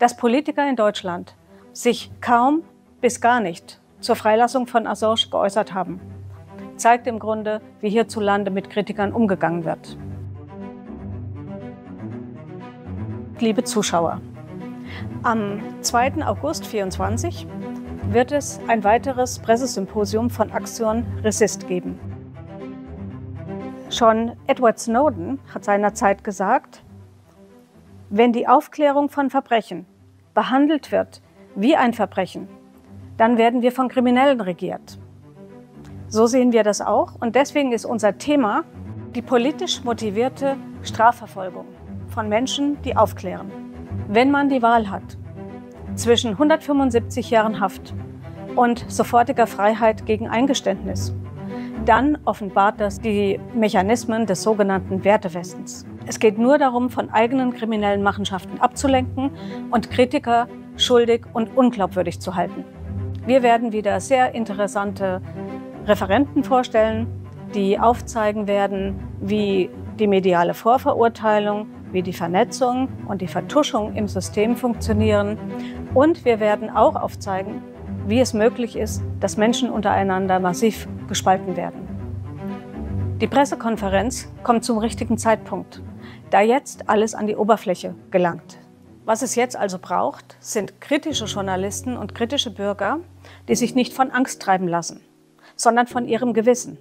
Dass Politiker in Deutschland sich kaum bis gar nicht zur Freilassung von Assange geäußert haben, zeigt im Grunde, wie hierzulande mit Kritikern umgegangen wird. Liebe Zuschauer, am 2. August 2024 wird es ein weiteres Pressesymposium von Axion Resist geben. Schon Edward Snowden hat seinerzeit gesagt, wenn die Aufklärung von Verbrechen behandelt wird wie ein Verbrechen, dann werden wir von Kriminellen regiert. So sehen wir das auch und deswegen ist unser Thema die politisch motivierte Strafverfolgung von Menschen, die aufklären. Wenn man die Wahl hat zwischen 175 Jahren Haft und sofortiger Freiheit gegen Eingeständnis, dann offenbart das die Mechanismen des sogenannten Wertewestens. Es geht nur darum, von eigenen kriminellen Machenschaften abzulenken und Kritiker schuldig und unglaubwürdig zu halten. Wir werden wieder sehr interessante Referenten vorstellen, die aufzeigen werden, wie die mediale Vorverurteilung, wie die Vernetzung und die Vertuschung im System funktionieren. Und wir werden auch aufzeigen, wie es möglich ist, dass Menschen untereinander massiv gespalten werden. Die Pressekonferenz kommt zum richtigen Zeitpunkt da jetzt alles an die Oberfläche gelangt. Was es jetzt also braucht, sind kritische Journalisten und kritische Bürger, die sich nicht von Angst treiben lassen, sondern von ihrem Gewissen.